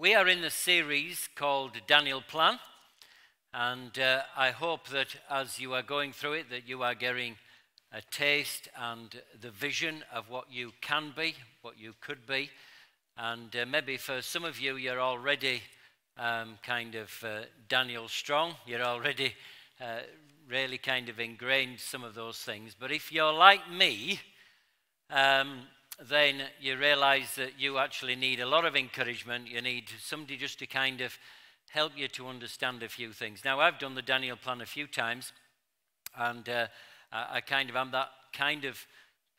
We are in the series called Daniel Plan, and uh, I hope that as you are going through it, that you are getting a taste and the vision of what you can be, what you could be, and uh, maybe for some of you, you're already um, kind of uh, Daniel Strong. You're already uh, really kind of ingrained some of those things. But if you're like me, um, then you realize that you actually need a lot of encouragement. You need somebody just to kind of help you to understand a few things. Now, I've done the Daniel plan a few times, and uh, I kind of am that kind of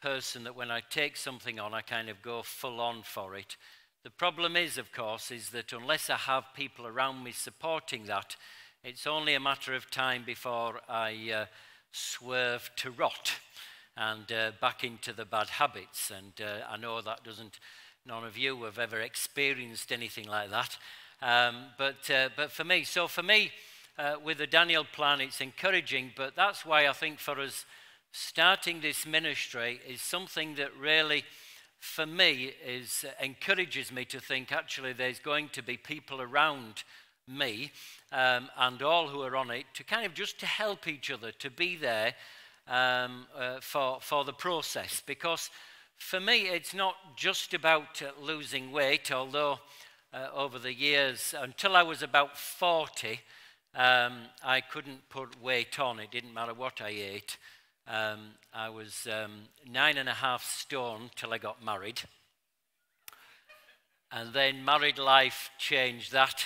person that when I take something on, I kind of go full on for it. The problem is, of course, is that unless I have people around me supporting that, it's only a matter of time before I uh, swerve to rot and uh, back into the bad habits. And uh, I know that doesn't, none of you have ever experienced anything like that. Um, but, uh, but for me, so for me, uh, with the Daniel plan, it's encouraging, but that's why I think for us, starting this ministry is something that really, for me, is encourages me to think actually there's going to be people around me um, and all who are on it to kind of just to help each other, to be there um, uh, for, for the process. Because for me, it's not just about uh, losing weight, although uh, over the years, until I was about 40, um, I couldn't put weight on. It didn't matter what I ate. Um, I was um, nine and a half stone till I got married. And then married life changed that.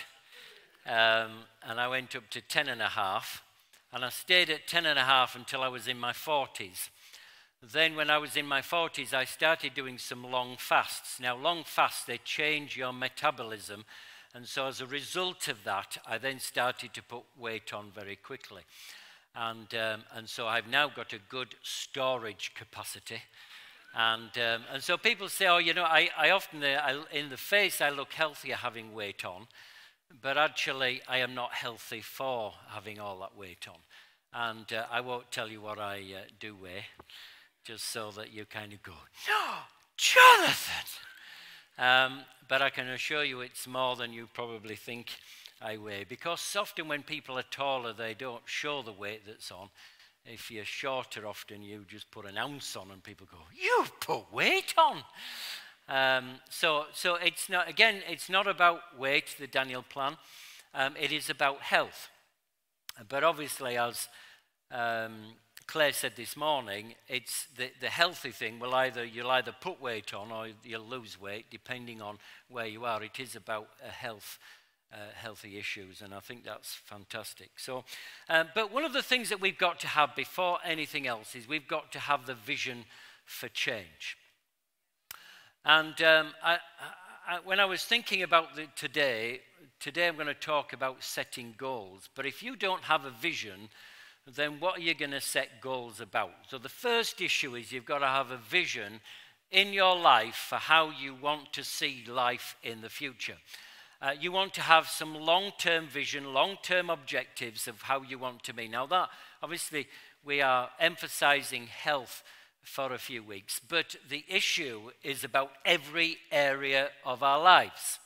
Um, and I went up to ten and a half. And I stayed at 10 and a half until I was in my 40s. Then, when I was in my 40s, I started doing some long fasts. Now, long fasts, they change your metabolism. And so, as a result of that, I then started to put weight on very quickly. And, um, and so, I've now got a good storage capacity. And, um, and so, people say, oh, you know, I, I often, uh, I, in the face, I look healthier having weight on but actually, I am not healthy for having all that weight on. And uh, I won't tell you what I uh, do weigh, just so that you kind of go, No, Jonathan! Um, but I can assure you it's more than you probably think I weigh. Because often when people are taller, they don't show the weight that's on. If you're shorter, often you just put an ounce on, and people go, You've put weight on. Um, so, so it's not, again, it's not about weight, the Daniel plan. Um, it is about health. But obviously, as um, Claire said this morning, it's the, the healthy thing will either, you'll either put weight on or you'll lose weight, depending on where you are. It is about uh, health. Uh, healthy issues, and I think that's fantastic. So, uh, but one of the things that we've got to have before anything else is we've got to have the vision for change. And um, I, I, when I was thinking about the, today, today I'm going to talk about setting goals. But if you don't have a vision, then what are you going to set goals about? So the first issue is you've got to have a vision in your life for how you want to see life in the future. Uh, you want to have some long term vision, long term objectives of how you want to be. Now, that obviously we are emphasizing health for a few weeks, but the issue is about every area of our lives.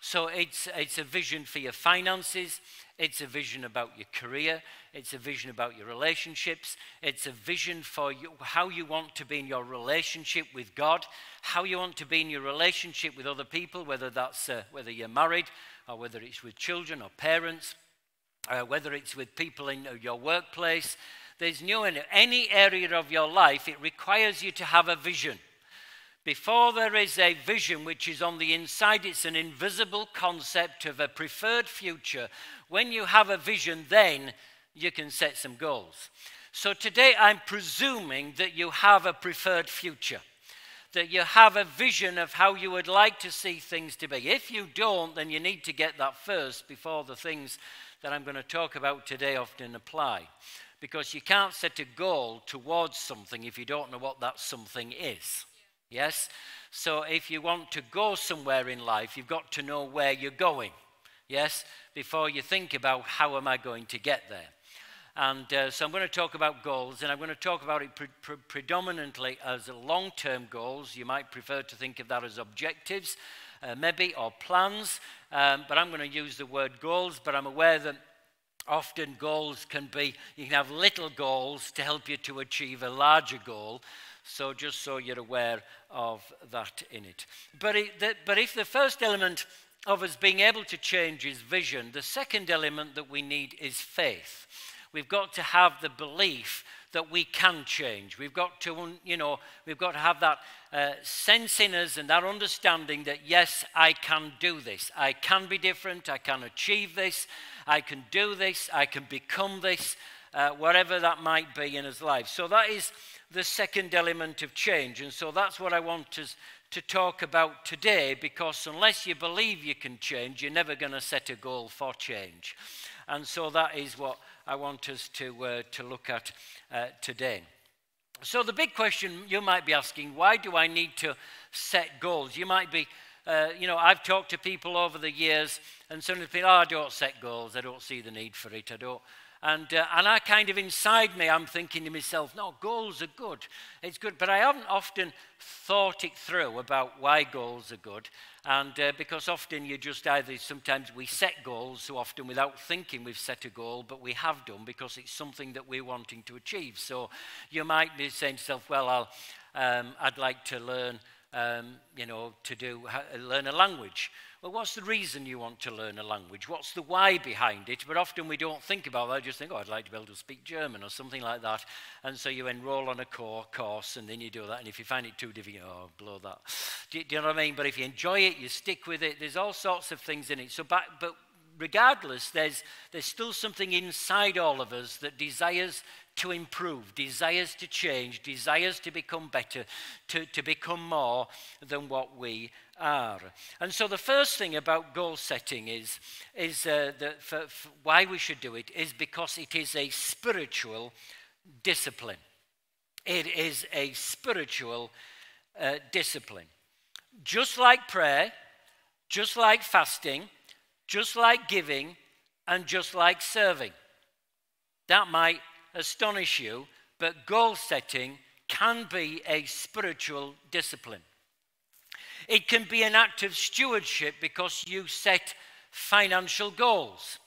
So it's, it's a vision for your finances, it's a vision about your career, it's a vision about your relationships, it's a vision for you, how you want to be in your relationship with God, how you want to be in your relationship with other people, whether that's uh, whether you're married or whether it's with children or parents, uh, whether it's with people in your workplace, there's new in any area of your life, it requires you to have a vision. Before there is a vision which is on the inside, it's an invisible concept of a preferred future. When you have a vision, then you can set some goals. So today I'm presuming that you have a preferred future, that you have a vision of how you would like to see things to be. If you don't, then you need to get that first before the things that I'm going to talk about today often apply because you can't set a goal towards something if you don't know what that something is. Yes? So if you want to go somewhere in life, you've got to know where you're going. Yes? Before you think about how am I going to get there. And uh, so I'm going to talk about goals, and I'm going to talk about it pre- pre- predominantly as long term goals. You might prefer to think of that as objectives, uh, maybe, or plans. um, but I'm going to use the word goals, but I'm aware that often goals can be, you can have little goals to help you to achieve a larger goal. So just so you're aware of that in it. But, it, the, but if the first element of us being able to change is vision, the second element that we need is faith. We've got to have the belief that we can change. We've got to, you know, we've got to have that uh, sense in us and that understanding that, yes, I can do this. I can be different. I can achieve this. I can do this. I can become this, uh, whatever that might be in his life. So that is the second element of change. And so that's what I want us to talk about today because unless you believe you can change, you're never going to set a goal for change. And so that is what I want us to, uh, to look at uh, today. So, the big question you might be asking why do I need to set goals? You might be, uh, you know, I've talked to people over the years, and some of people, oh, I don't set goals, I don't see the need for it, I don't. And, uh, and I kind of inside me, I'm thinking to myself, no, goals are good. It's good. But I haven't often thought it through about why goals are good. And uh, because often you just either, sometimes we set goals, so often without thinking we've set a goal, but we have done because it's something that we're wanting to achieve. So you might be saying to yourself, well, I'll, um, I'd like to learn, um, you know, to do, learn a language. Well, what's the reason you want to learn a language? What's the why behind it? But often we don't think about that. I just think, oh, I'd like to be able to speak German or something like that. And so you enroll on a core course and then you do that. And if you find it too difficult, oh, blow that. Do, do you know what I mean? But if you enjoy it, you stick with it. There's all sorts of things in it. So, back, but regardless, there's, there's still something inside all of us that desires to improve, desires to change, desires to become better, to, to become more than what we are. And so the first thing about goal setting is, is uh, that for, for why we should do it is because it is a spiritual discipline. It is a spiritual uh, discipline. Just like prayer, just like fasting, just like giving, and just like serving. That might astonish you, but goal setting can be a spiritual discipline. It can be an act of stewardship because you set financial goals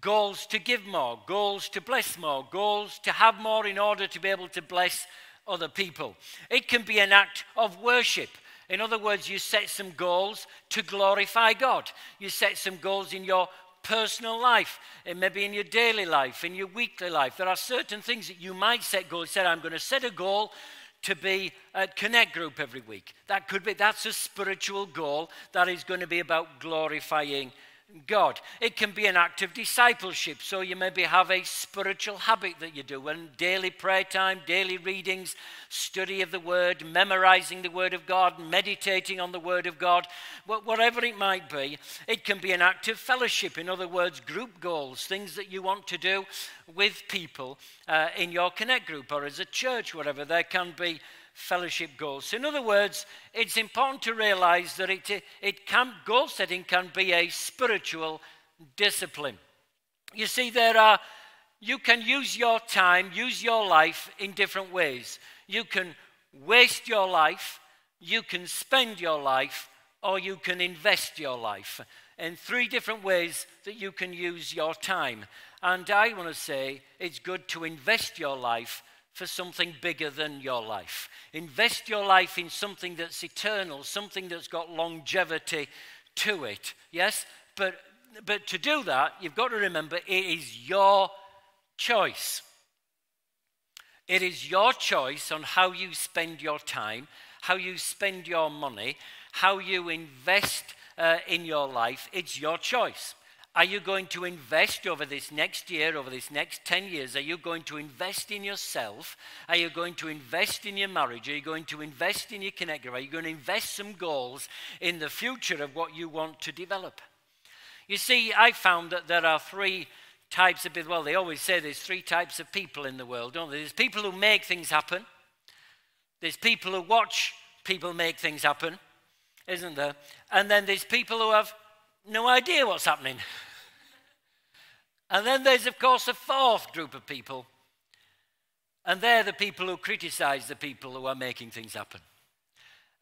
goals to give more, goals to bless more, goals to have more in order to be able to bless other people. It can be an act of worship. In other words, you set some goals to glorify God. You set some goals in your personal life, and maybe in your daily life, in your weekly life. There are certain things that you might set goals. Say, I'm going to set a goal to be at Connect Group every week. That could be, that's a spiritual goal that is going to be about glorifying God. It can be an act of discipleship. So you maybe have a spiritual habit that you do, and daily prayer time, daily readings, study of the Word, memorizing the Word of God, meditating on the Word of God, whatever it might be. It can be an act of fellowship. In other words, group goals, things that you want to do with people uh, in your Connect group or as a church, whatever. There can be fellowship goals. In other words, it's important to realize that it, it can, goal setting can be a spiritual discipline. You see, there are, you can use your time, use your life in different ways. You can waste your life, you can spend your life, or you can invest your life. In three different ways that you can use your time. And I want to say it's good to invest your life for something bigger than your life. Invest your life in something that's eternal, something that's got longevity to it. Yes? But, but to do that, you've got to remember it is your choice. It is your choice on how you spend your time, how you spend your money, how you invest uh, in your life. It's your choice. Are you going to invest over this next year, over this next 10 years? Are you going to invest in yourself? Are you going to invest in your marriage? Are you going to invest in your connector? Are you going to invest some goals in the future of what you want to develop? You see, I found that there are three types of people. Well, they always say there's three types of people in the world, don't they? There's people who make things happen, there's people who watch people make things happen, isn't there? And then there's people who have no idea what's happening. and then there's, of course, a fourth group of people, and they're the people who criticize the people who are making things happen.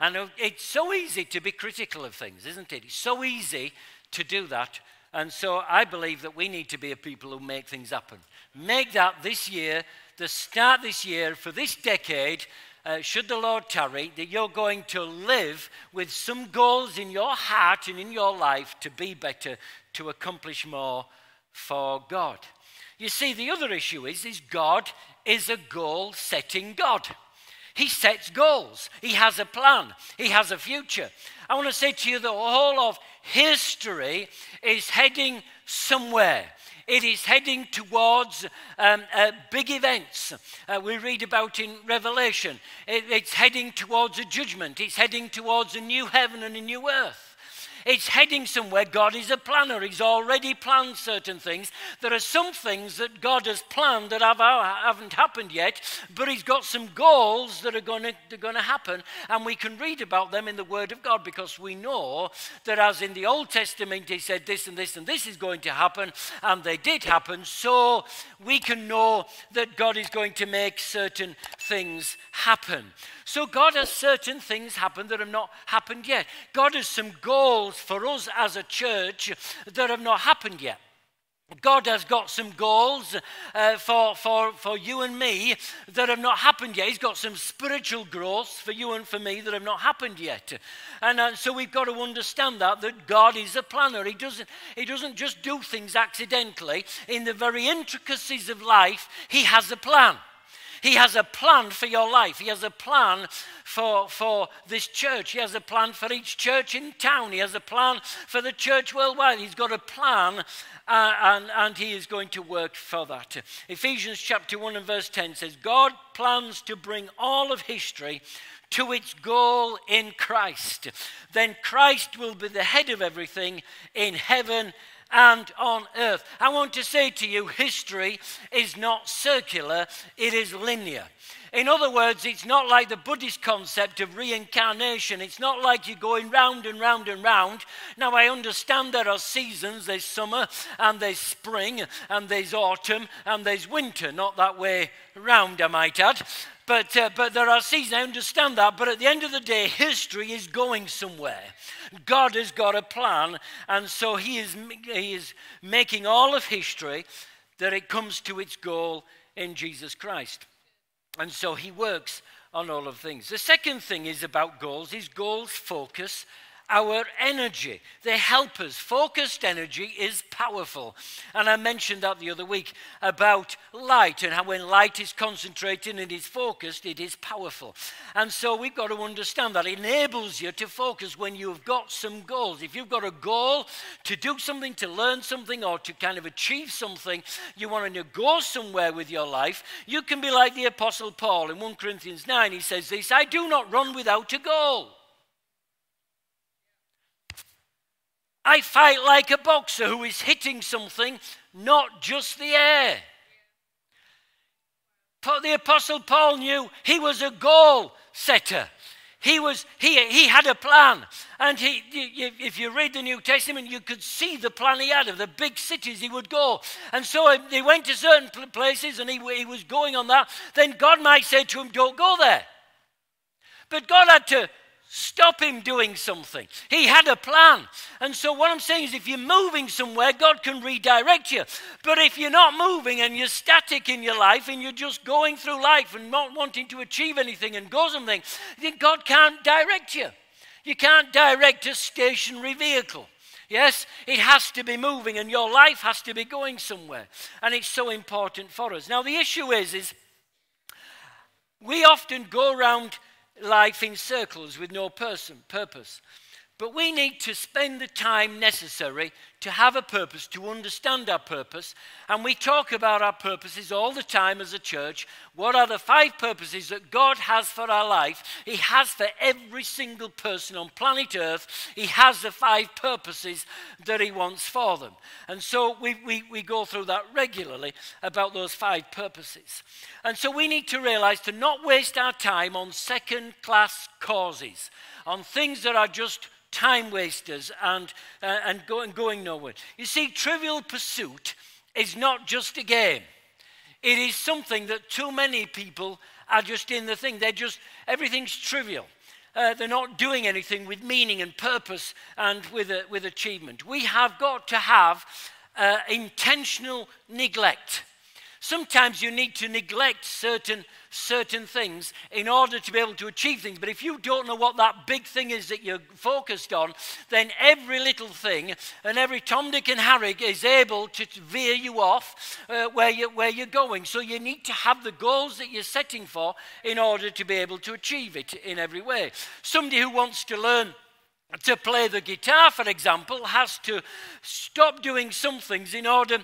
And it's so easy to be critical of things, isn't it? It's so easy to do that. And so I believe that we need to be a people who make things happen. Make that this year, the start this year, for this decade, uh, should the Lord tarry, that you're going to live with some goals in your heart and in your life to be better, to accomplish more for God. You see, the other issue is, is God is a goal setting God. He sets goals. He has a plan. He has a future. I want to say to you the whole of history is heading somewhere. It is heading towards um, uh, big events. Uh, we read about in Revelation. It, it's heading towards a judgment. It's heading towards a new heaven and a new earth. It's heading somewhere. God is a planner. He's already planned certain things. There are some things that God has planned that have, haven't happened yet, but He's got some goals that are going to happen, and we can read about them in the Word of God because we know that as in the Old Testament He said this and this and this is going to happen, and they did happen, so we can know that God is going to make certain things happen. So God has certain things happen that have not happened yet. God has some goals for us as a church that have not happened yet. God has got some goals uh, for, for, for you and me that have not happened yet. He's got some spiritual growth for you and for me that have not happened yet. And uh, so we've got to understand that, that God is a planner. He doesn't, he doesn't just do things accidentally. In the very intricacies of life, He has a plan. He has a plan for your life. He has a plan for, for this church. He has a plan for each church in town. He has a plan for the church worldwide. He's got a plan uh, and, and he is going to work for that. Ephesians chapter 1 and verse 10 says, God plans to bring all of history to its goal in Christ. Then Christ will be the head of everything in heaven and on earth. I want to say to you, history is not circular, it is linear. In other words, it's not like the Buddhist concept of reincarnation. It's not like you're going round and round and round. Now, I understand there are seasons there's summer, and there's spring, and there's autumn, and there's winter. Not that way round, I might add. But, uh, but there are seasons, I understand that. But at the end of the day, history is going somewhere. God has got a plan, and so He is, he is making all of history that it comes to its goal in Jesus Christ. And so He works on all of things. The second thing is about goals, is goals focus our energy. They help us. Focused energy is powerful. And I mentioned that the other week about light and how when light is concentrated and is focused, it is powerful. And so we've got to understand that. It enables you to focus when you've got some goals. If you've got a goal to do something, to learn something, or to kind of achieve something, you want to go somewhere with your life, you can be like the Apostle Paul in 1 Corinthians 9. He says this I do not run without a goal. I fight like a boxer who is hitting something, not just the air. But The Apostle Paul knew he was a goal setter. He, was, he, he had a plan. And he, if you read the New Testament, you could see the plan he had of the big cities he would go. And so um, he went to certain places and he, he was going on that. Then God might say to him, Don't go there. But God had to stop him doing something. He had a plan. And so, what I'm saying is, if you're moving somewhere, God can redirect you. But if you're not moving and you're static in your life and you're just going through life and not wanting to achieve anything and go something, then God can't direct you. You can't direct a stationary vehicle. Yes, it has to be moving and your life has to be going somewhere. And it's so important for us. Now, the issue is, is we often go around life in circles with no person, purpose. But we need to spend the time necessary to have a purpose, to understand our purpose. And we talk about our purposes all the time as a church. What are the five purposes that God has for our life? He has for every single person on planet Earth. He has the five purposes that He wants for them. And so we, we, we go through that regularly about those five purposes. And so we need to realize to not waste our time on second class causes, on things that are just time wasters and, uh, and, go, and going You see, trivial pursuit is not just a game, it is something that too many people are just in the thing. They're just, everything's trivial. uh, they're not doing anything with meaning and purpose and with, a, with achievement. We have got to have uh, intentional neglect. Sometimes you need to neglect certain certain things in order to be able to achieve things. But if you don't know what that big thing is that you're focused on, then every little thing and every Tom, Dick, and Harry is able to veer you off uh, where, you, where you're going. So you need to have the goals that you're setting for in order to be able to achieve it in every way. Somebody who wants to learn to play the guitar, for example, has to stop doing some things in order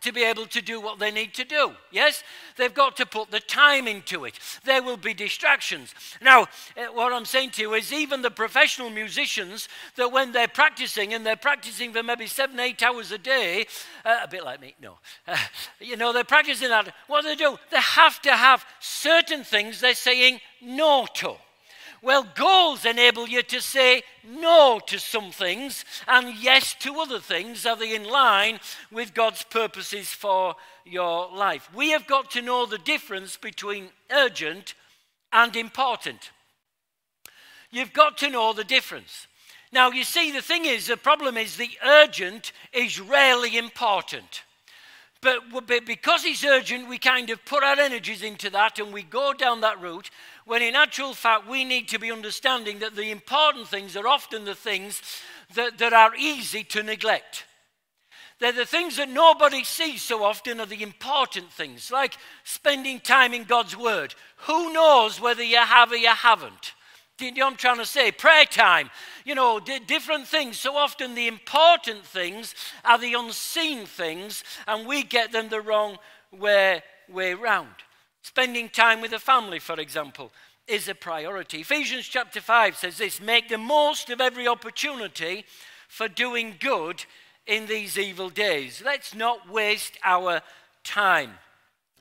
to be able to do what they need to do. Yes? They've got to put the time into it. There will be distractions. Now, uh, what I'm saying to you is even the professional musicians that when they're practicing and they're practicing for maybe seven, eight hours a day, uh, a bit like me, no. Uh, you know, they're practicing that. What do they do? They have to have certain things they're saying no to. Well, goals enable you to say no to some things and yes to other things. Are they in line with God's purposes for your life? We have got to know the difference between urgent and important. You've got to know the difference. Now, you see, the thing is, the problem is the urgent is rarely important. But because it's urgent, we kind of put our energies into that and we go down that route when in actual fact we need to be understanding that the important things are often the things that, that are easy to neglect. They're the things that nobody sees so often are the important things, like spending time in God's Word. Who knows whether you have or you haven't? Do you know what I'm trying to say? Prayer time, you know, different things. So often the important things are the unseen things, and we get them the wrong way, way round. Spending time with the family, for example, is a priority. Ephesians chapter 5 says this make the most of every opportunity for doing good in these evil days. Let's not waste our time.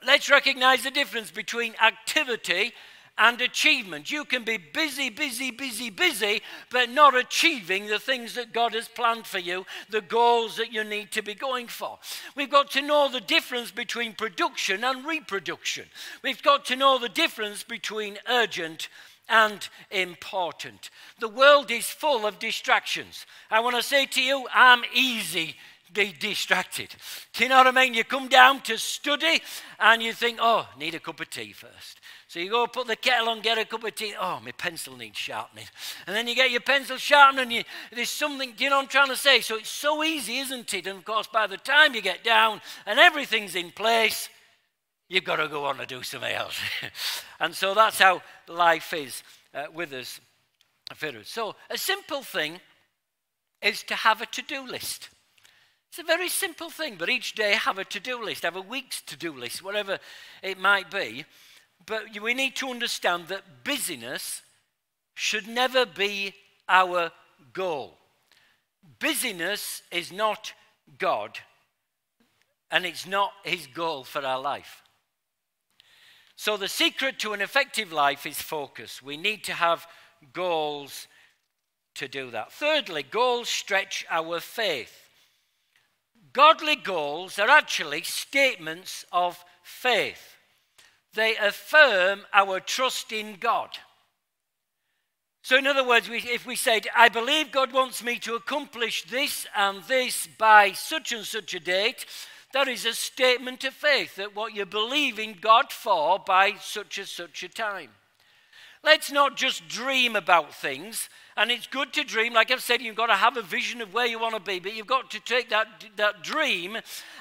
Let's recognize the difference between activity and achievement. You can be busy, busy, busy, busy, but not achieving the things that God has planned for you, the goals that you need to be going for. We've got to know the difference between production and reproduction. We've got to know the difference between urgent and important. The world is full of distractions. I want to say to you, I'm easy be distracted. Do you know what I mean? You come down to study and you think, oh, need a cup of tea first. So you go put the kettle on, get a cup of tea. Oh, my pencil needs sharpening. And then you get your pencil sharpened and you, there's something, you know what I'm trying to say? So it's so easy, isn't it? And of course, by the time you get down and everything's in place, you've got to go on and do something else. and so that's how life is uh, with us. So a simple thing is to have a to-do list. It's a very simple thing, but each day have a to do list, have a week's to do list, whatever it might be. But we need to understand that busyness should never be our goal. Busyness is not God, and it's not His goal for our life. So, the secret to an effective life is focus. We need to have goals to do that. Thirdly, goals stretch our faith. Godly goals are actually statements of faith. They affirm our trust in God. So, in other words, if we said, I believe God wants me to accomplish this and this by such and such a date, that is a statement of faith that what you believe in God for by such and such a time. Let's not just dream about things. And it's good to dream. Like I've said, you've got to have a vision of where you want to be, but you've got to take that, that dream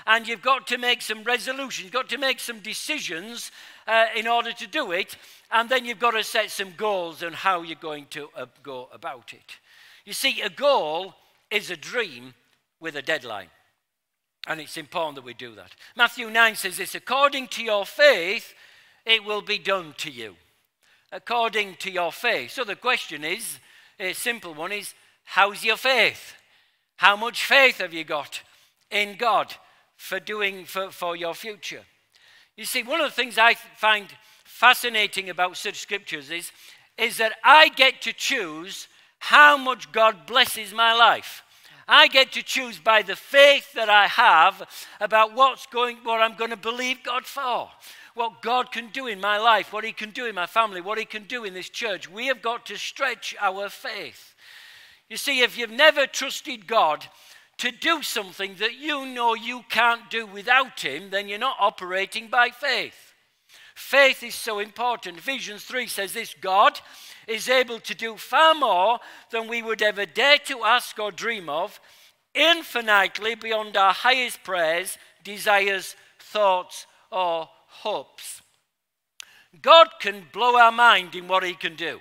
and you've got to make some resolutions. You've got to make some decisions uh, in order to do it. And then you've got to set some goals on how you're going to uh, go about it. You see, a goal is a dream with a deadline. And it's important that we do that. Matthew 9 says this according to your faith, it will be done to you according to your faith. So the question is a simple one is how's your faith? How much faith have you got in God for doing for, for your future? You see, one of the things I find fascinating about such scriptures is, is that I get to choose how much God blesses my life. I get to choose by the faith that I have about what's going, what I'm going to believe God for. What God can do in my life, what He can do in my family, what He can do in this church. We have got to stretch our faith. You see, if you've never trusted God to do something that you know you can't do without Him, then you're not operating by faith. Faith is so important. Ephesians 3 says this God is able to do far more than we would ever dare to ask or dream of, infinitely beyond our highest prayers, desires, thoughts, or hopes. God can blow our mind in what He can do.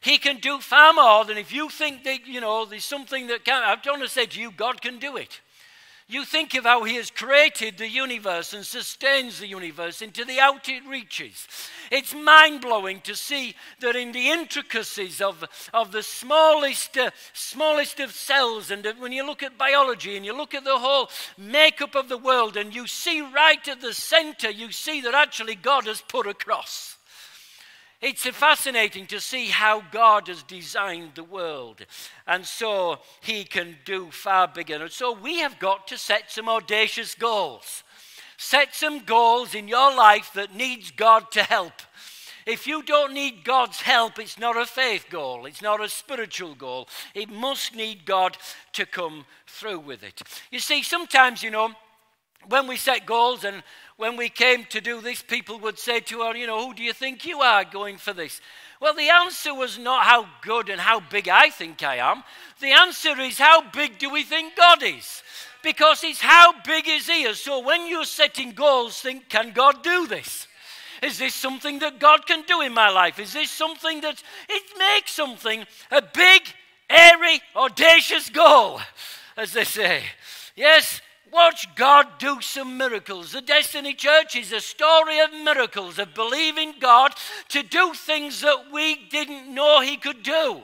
He can do far more than if you think that, you know, there's something that can. I want to say to you, God can do it. You think of how He has created the universe and sustains the universe into the out it reaches. It's mind blowing to see that in the intricacies of, of the smallest, uh, smallest of cells, and when you look at biology and you look at the whole makeup of the world, and you see right at the center, you see that actually God has put a cross. It's fascinating to see how God has designed the world. And so he can do far bigger. And so we have got to set some audacious goals. Set some goals in your life that needs God to help. If you don't need God's help, it's not a faith goal, it's not a spiritual goal. It must need God to come through with it. You see, sometimes, you know, when we set goals and when we came to do this, people would say to her, You know, who do you think you are going for this? Well, the answer was not how good and how big I think I am. The answer is how big do we think God is? Because it's how big is He. So when you're setting goals, think, Can God do this? Is this something that God can do in my life? Is this something that it makes something a big, airy, audacious goal, as they say? Yes, Watch God do some miracles. The Destiny Church is a story of miracles, of believing God to do things that we didn't know He could do.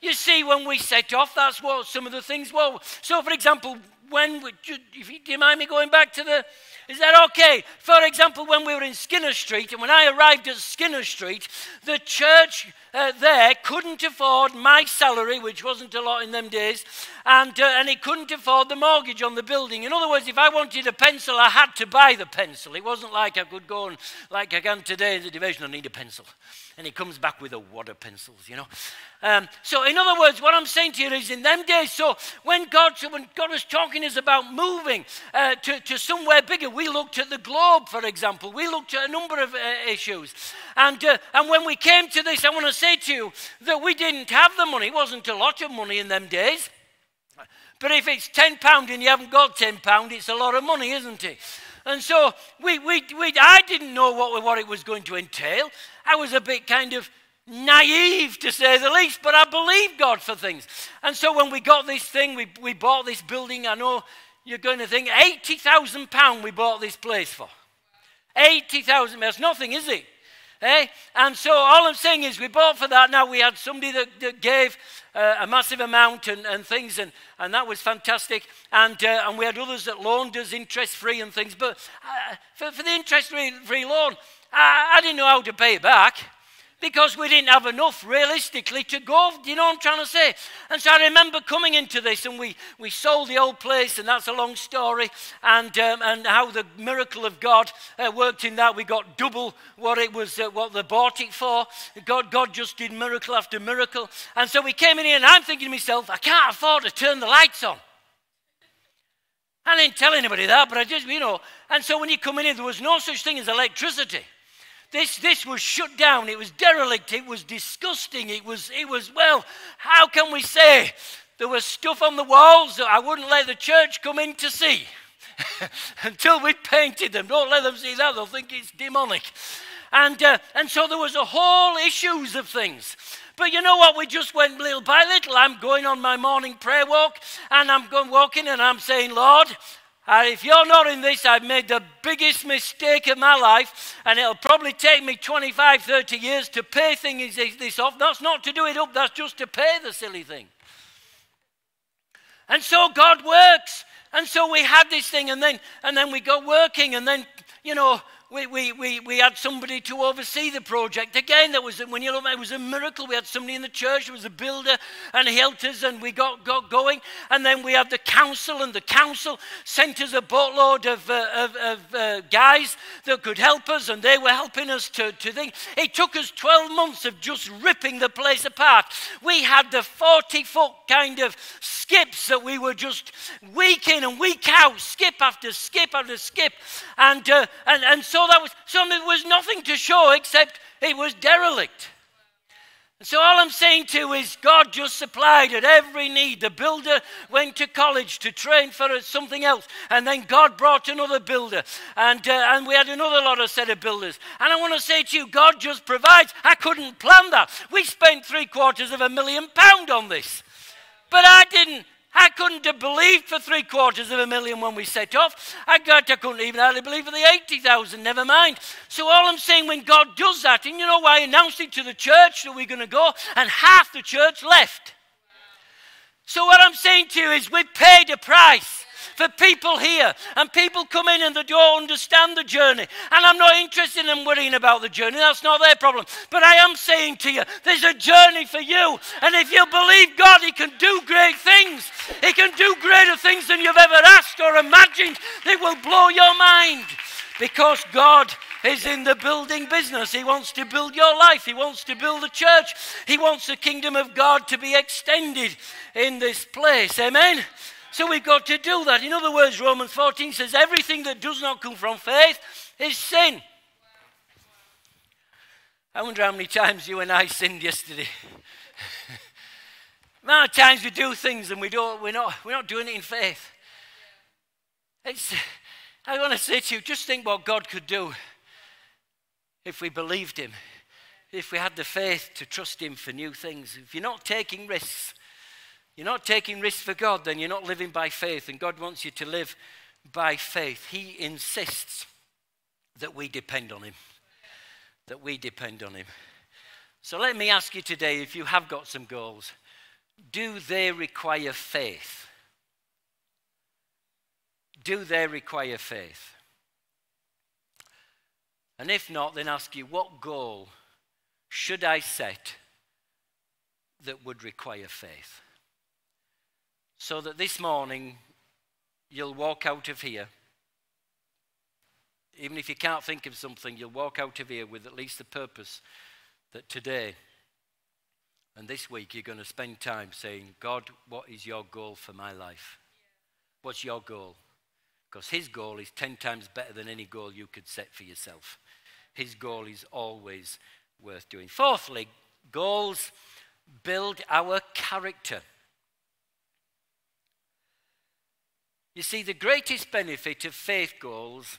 You see, when we set off, that's what some of the things were. So, for example, when, you, do you mind me going back to the is that okay? For example, when we were in Skinner Street, and when I arrived at Skinner Street, the church uh, there couldn't afford my salary, which wasn't a lot in them days, and, uh, and it couldn't afford the mortgage on the building. In other words, if I wanted a pencil, I had to buy the pencil. It wasn't like I could go and, like I can today in the division, I need a pencil. And he comes back with a wad of pencils, you know. Um, so, in other words, what I'm saying to you is in them days, so when God, when God was talking us about moving uh, to, to somewhere bigger, we looked at the globe, for example. We looked at a number of uh, issues. And, uh, and when we came to this, I want to say to you that we didn't have the money. It wasn't a lot of money in them days. But if it's £10 and you haven't got £10, it's a lot of money, isn't it? And so we, we, we, I didn't know what, what it was going to entail. I was a bit kind of naive to say the least, but I believed God for things. And so when we got this thing, we, we bought this building. I know you're going to think £80,000 we bought this place for. 80,000, that's nothing, is it? And so all I'm saying is we bought for that. Now we had somebody that, that gave uh, a massive amount and, and things, and, and that was fantastic. And, uh, and we had others that loaned us interest free and things. But uh, for, for the interest free loan, I, I didn't know how to pay it back because we didn't have enough realistically to go. Do you know what I'm trying to say? And so I remember coming into this and we, we sold the old place, and that's a long story, and, um, and how the miracle of God uh, worked in that. We got double what it was, uh, what they bought it for. God, God just did miracle after miracle. And so we came in here, and I'm thinking to myself, I can't afford to turn the lights on. I didn't tell anybody that, but I just, you know. And so when you come in here, there was no such thing as electricity. This, this was shut down. It was derelict. It was disgusting. It was, it was, well, how can we say there was stuff on the walls that I wouldn't let the church come in to see until we painted them. Don't let them see that. They'll think it's demonic. And, uh, and so there was a whole issues of things. But you know what? We just went little by little. I'm going on my morning prayer walk and I'm going walking and I'm saying, Lord, and if you're not in this, I've made the biggest mistake of my life, and it'll probably take me 25, 30 years to pay things this off. That's not to do it up, that's just to pay the silly thing. And so God works. And so we had this thing, and then and then we got working, and then you know we, we, we, we had somebody to oversee the project. Again, that was when you look, it was a miracle. We had somebody in the church, who was a builder, and he helped us, and we got, got going. And then we had the council, and the council sent us a boatload of, uh, of, of uh, guys that could help us, and they were helping us to, to think. It took us 12 months of just ripping the place apart. We had the 40 foot kind of skips that we were just week in and week out, skip after skip after skip. And, uh, and, and so that was, so there was nothing to show except it was derelict. So, all I'm saying to you is God just supplied at every need. The builder went to college to train for something else, and then God brought another builder, and, uh, and we had another lot of set of builders. And I want to say to you, God just provides. I couldn't plan that. We spent three quarters of a million pound on this, but I didn't. I couldn't have believed for three quarters of a million when we set off. I, got, I couldn't even hardly believe for the 80,000, never mind. So, all I'm saying, when God does that, and you know why I announced it to the church that we're going to go, and half the church left. So, what I'm saying to you is, we paid a price for people here. And people come in and they don't understand the journey. And I'm not interested in worrying about the journey. That's not their problem. But I am saying to you, there's a journey for you. And if you believe God, He can do great things. He can do greater things than you've ever asked or imagined. They will blow your mind. Because God is in the building business. He wants to build your life. He wants to build a church. He wants the kingdom of God to be extended in this place. Amen. So we've got to do that. In other words, Romans 14 says everything that does not come from faith is sin. I wonder how many times you and I sinned yesterday. amount of times we do things and we don't, we're, not, we're not doing it in faith. It's, I want to say to you, just think what God could do if we believed Him, if we had the faith to trust Him for new things. If you're not taking risks, you're not taking risks for God, then you're not living by faith. And God wants you to live by faith. He insists that we depend on Him. That we depend on Him. So let me ask you today if you have got some goals, do they require faith? Do they require faith? And if not, then ask you, what goal should I set that would require faith? So that this morning you'll walk out of here. Even if you can't think of something, you'll walk out of here with at least the purpose that today and this week you're going to spend time saying, God, what is your goal for my life? What's your goal? Because his goal is 10 times better than any goal you could set for yourself. His goal is always worth doing. Fourthly, goals build our character. You see, the greatest benefit of faith goals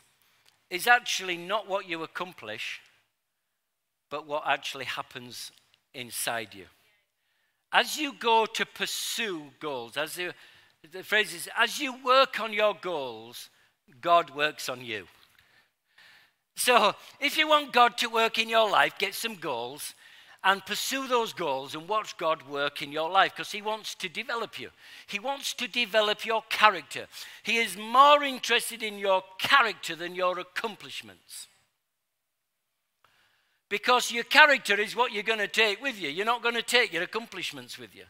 is actually not what you accomplish, but what actually happens inside you. As you go to pursue goals, as the, the phrase is, as you work on your goals, God works on you. So, if you want God to work in your life, get some goals and pursue those goals and watch God work in your life because He wants to develop you. He wants to develop your character. He is more interested in your character than your accomplishments. Because your character is what you're going to take with you. You're not going to take your accomplishments with you.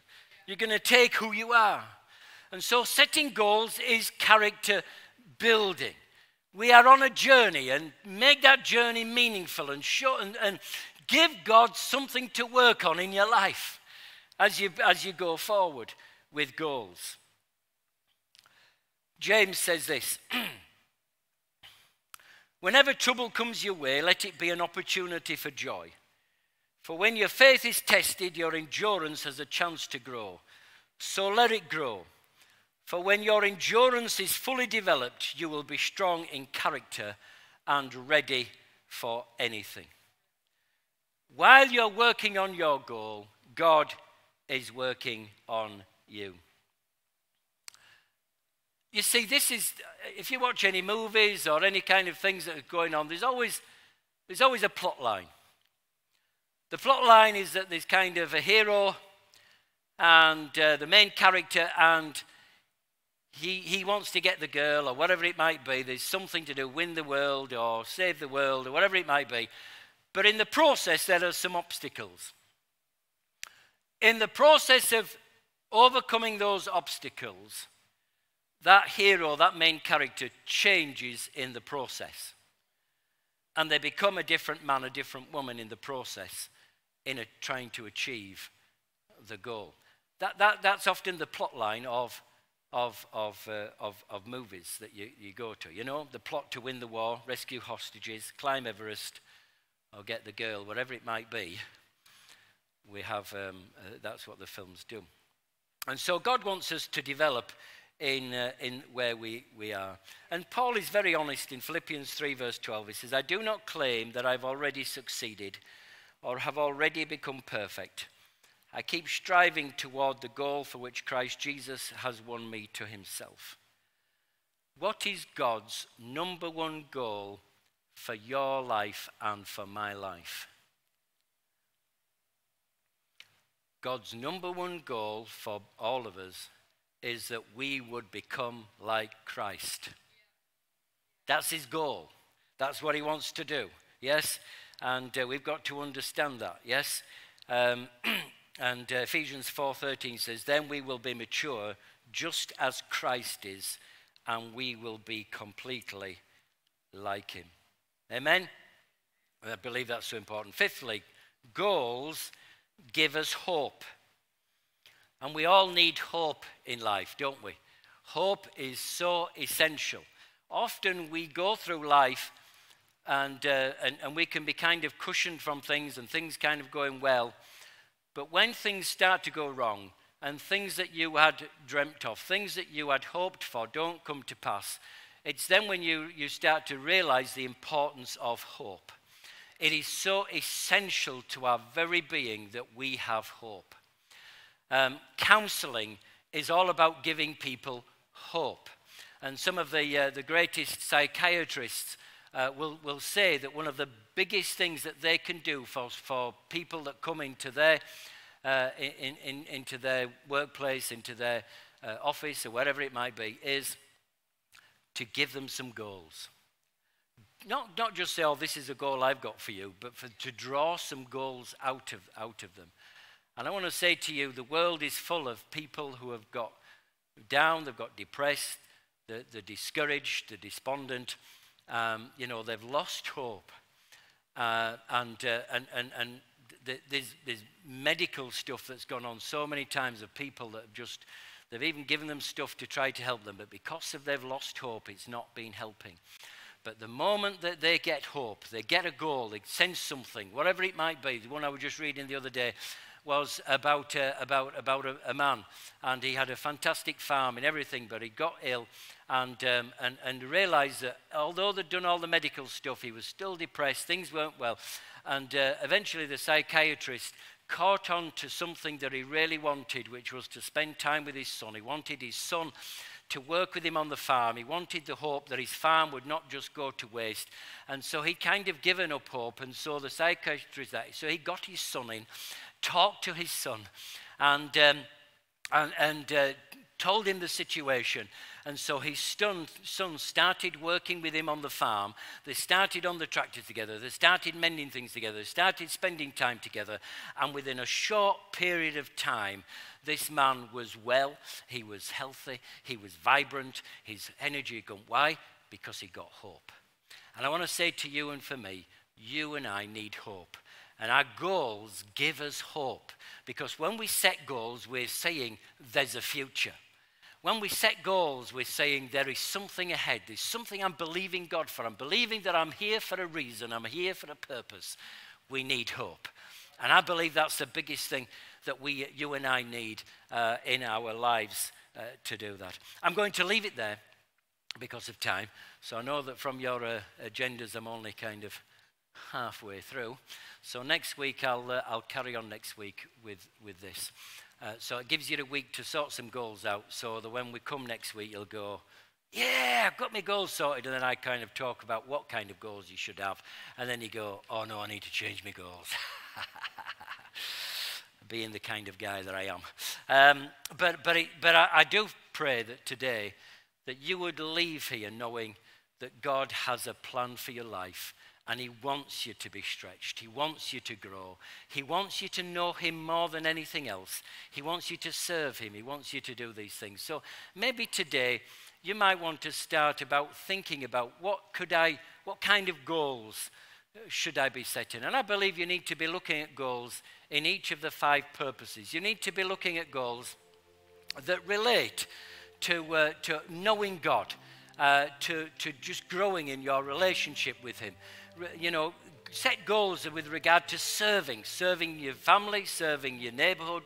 You're going to take who you are. And so, setting goals is character building. We are on a journey and make that journey meaningful and, show, and, and Give God something to work on in your life as you, as you go forward with goals. James says this Whenever trouble comes your way, let it be an opportunity for joy. For when your faith is tested, your endurance has a chance to grow. So let it grow. For when your endurance is fully developed, you will be strong in character and ready for anything. While you're working on your goal, God is working on you. You see, this is, if you watch any movies or any kind of things that are going on, there's always, there's always a plot line. The plot line is that there's kind of a hero and uh, the main character, and he, he wants to get the girl or whatever it might be. There's something to do, win the world or save the world or whatever it might be. But in the process, there are some obstacles. In the process of overcoming those obstacles, that hero, that main character, changes in the process. And they become a different man, a different woman in the process, in a, trying to achieve the goal. That, that, that's often the plot line of, of, of, uh, of, of movies that you, you go to. You know, the plot to win the war, rescue hostages, climb Everest, or get the girl, whatever it might be. We have, um, uh, that's what the films do. And so God wants us to develop in, uh, in where we, we are. And Paul is very honest in Philippians 3, verse 12. He says, I do not claim that I've already succeeded or have already become perfect. I keep striving toward the goal for which Christ Jesus has won me to himself. What is God's number one goal for your life and for my life? God's number one goal for all of us is that we would become like Christ. That's his goal. That's what he wants to do. Yes? And uh, we've got to understand that. Yes? Um, and uh, Ephesians 4:13 says, "Then we will be mature just as Christ is, and we will be completely like him." Amen. I believe that's so important. Fifthly, goals give us hope. And we all need hope in life, don't we? Hope is so essential. Often we go through life and, uh, and, and we can be kind of cushioned from things and things kind of going well. But when things start to go wrong and things that you had dreamt of, things that you had hoped for don't come to pass, it's then when you, you start to realize the importance of hope. It is so essential to our very being that we have hope. Um, counseling is all about giving people hope. And some of the, uh, the greatest psychiatrists uh, will, will say that one of the biggest things that they can do for, for people that come into their, uh, in, in, into their workplace, into their uh, office, or whatever it might be, is to give them some goals. Not, not just say, oh, this is a goal I've got for you, but for, to draw some goals out of, out of them. And I want to say to you, the world is full of people who have got down, they've got depressed, they're, they're discouraged, they're despondent. Um, you know, they've lost hope. Uh, and, uh, and, and, and th- there's, there's medical stuff that's gone on so many times of people that have just, they've even given them stuff to try to help them, but because of they've lost hope, it's not been helping. But the moment that they get hope, they get a goal, they sense something, whatever it might be, the one I was just reading the other day, was about, uh, about, about a, a, man. And he had a fantastic farm and everything, but he got ill and, um, and, and realized that although they'd done all the medical stuff, he was still depressed, things weren't well. And uh, eventually the psychiatrist caught on to something that he really wanted, which was to spend time with his son. He wanted his son to work with him on the farm. He wanted the hope that his farm would not just go to waste. And so he'd kind of given up hope. And so the psychiatrist, so he got his son in talked to his son and, um, and, and uh, told him the situation. And so his son, son started working with him on the farm. They started on the tractor together. They started mending things together. They started spending time together. And within a short period of time, this man was well. He was healthy. He was vibrant. His energy gone. Why? Because he got hope. And I want to say to you and for me, you and I need hope. And our goals give us hope because when we set goals, we're saying there's a future. When we set goals, we're saying there is something ahead. There's something I'm believing God for. I'm believing that I'm here for a reason. I'm here for a purpose. We need hope. And I believe that's the biggest thing that we, you and I need uh, in our lives uh, to do that. I'm going to leave it there because of time. So I know that from your uh, agendas, I'm only kind of halfway through. So next week, I'll, uh, I'll carry on next week with, with this. Uh, so it gives you a week to sort some goals out so that when we come next week, you'll go, yeah, I've got my goals sorted. And then I kind of talk about what kind of goals you should have. And then you go, oh no, I need to change my goals. being the kind of guy that I am. Um, but but, it, but I, I do pray that today that you would leave here knowing that God has a plan for your life and He wants you to be stretched. He wants you to grow. He wants you to know Him more than anything else. He wants you to serve Him. He wants you to do these things. So maybe today you might want to start about thinking about what could I, what kind of goals should I be setting? And I believe you need to be looking at goals in each of the five purposes. You need to be looking at goals that relate to, uh, to knowing God, uh, to, to just growing in your relationship with Him. You know, set goals with regard to serving, serving your family, serving your neighborhood,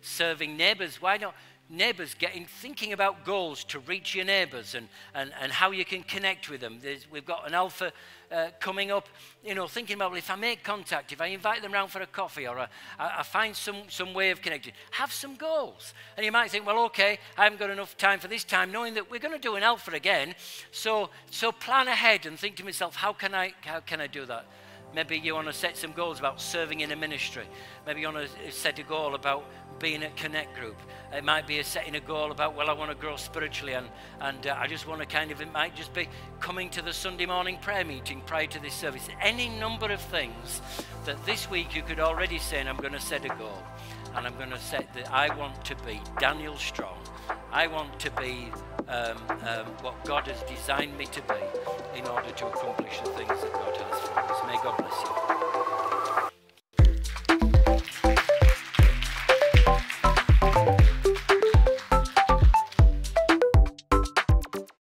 serving neighbors. Why not? Neighbors getting thinking about goals to reach your neighbors and, and, and how you can connect with them. There's, we've got an alpha uh, coming up you know thinking about well, if i make contact if i invite them round for a coffee or a, I, I find some, some way of connecting have some goals. And you might think well okay i haven't got enough time for this time knowing that we're going to do an alpha again. So so plan ahead and think to myself how can i how can i do that? Maybe you want to set some goals about serving in a ministry. Maybe you want to set a goal about being at Connect Group. It might be a setting a goal about, well, I want to grow spiritually, and, and uh, I just want to kind of, it might just be coming to the Sunday morning prayer meeting prior to this service. Any number of things that this week you could already say, and I'm going to set a goal, and I'm going to set that I want to be Daniel Strong. I want to be um, um, what God has designed me to be in order to accomplish the things that God has for us. May God bless you.